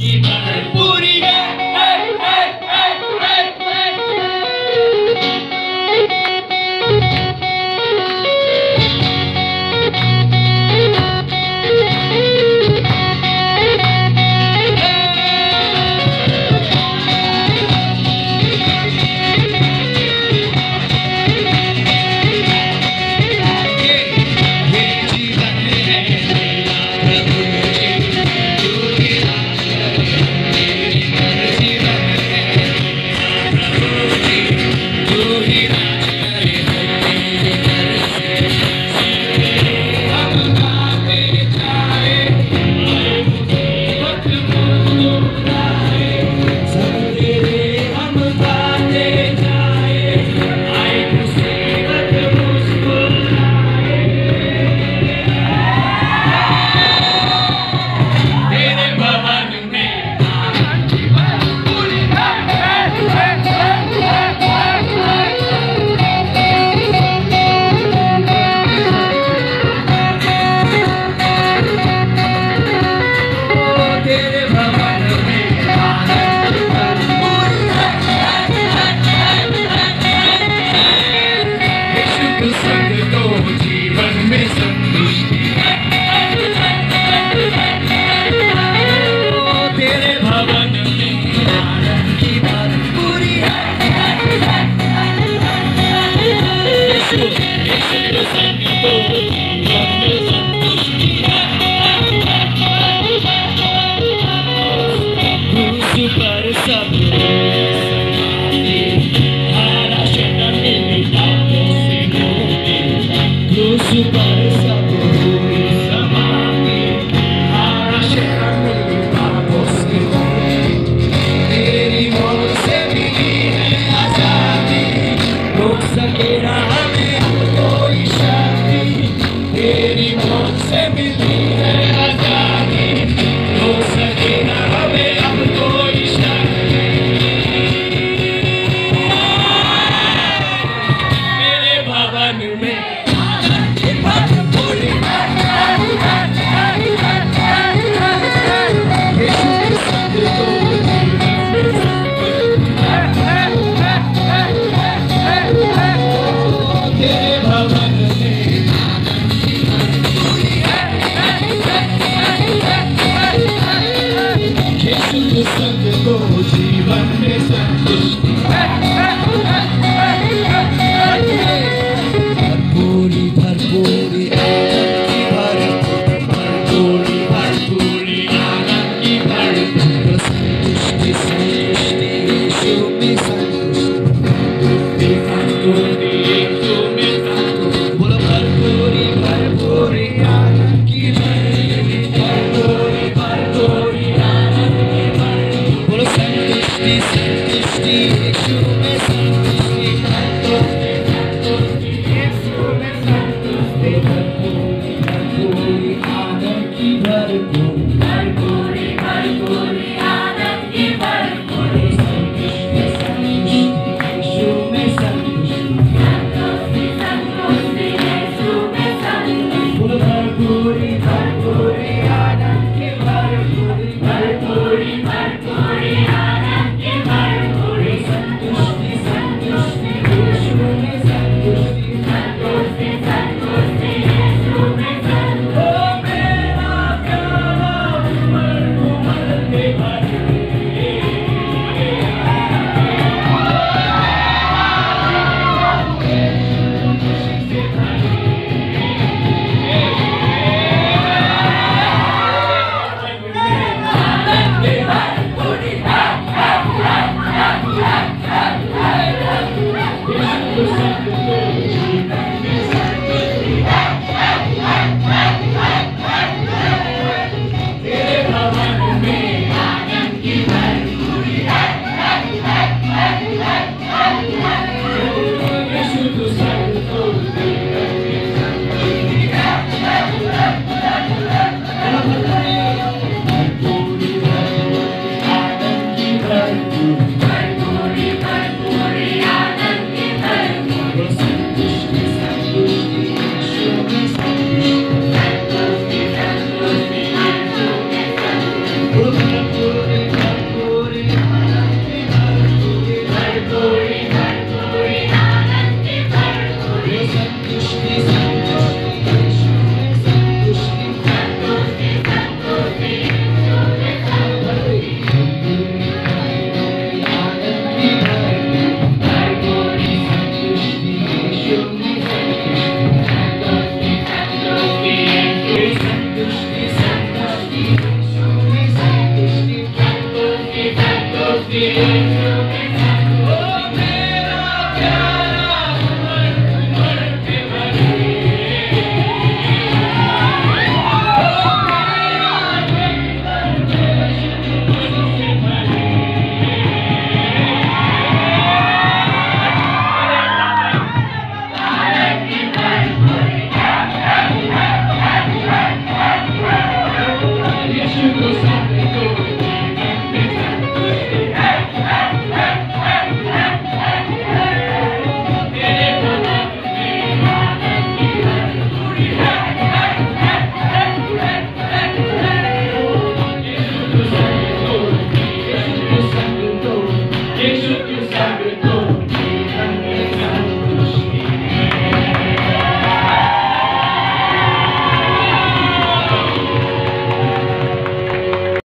一般不 see. Espírito.